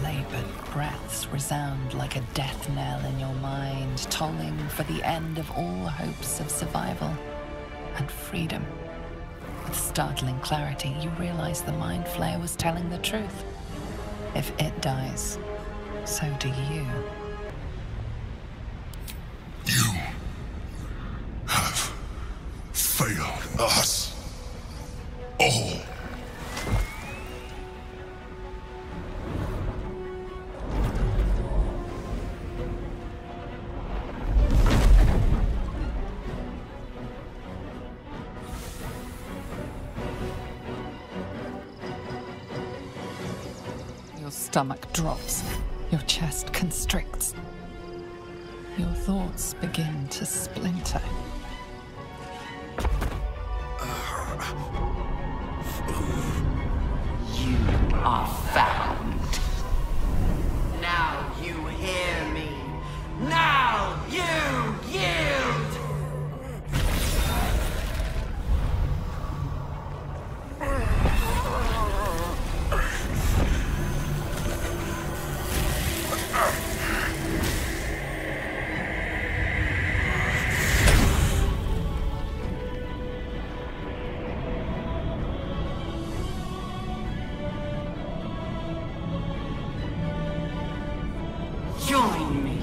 but breaths resound like a death knell in your mind, tolling for the end of all hopes of survival and freedom. With startling clarity, you realize the Mind Flayer was telling the truth. If it dies, so do you. You have failed us all. Stomach drops, your chest constricts. Your thoughts begin to splinter. You are following me.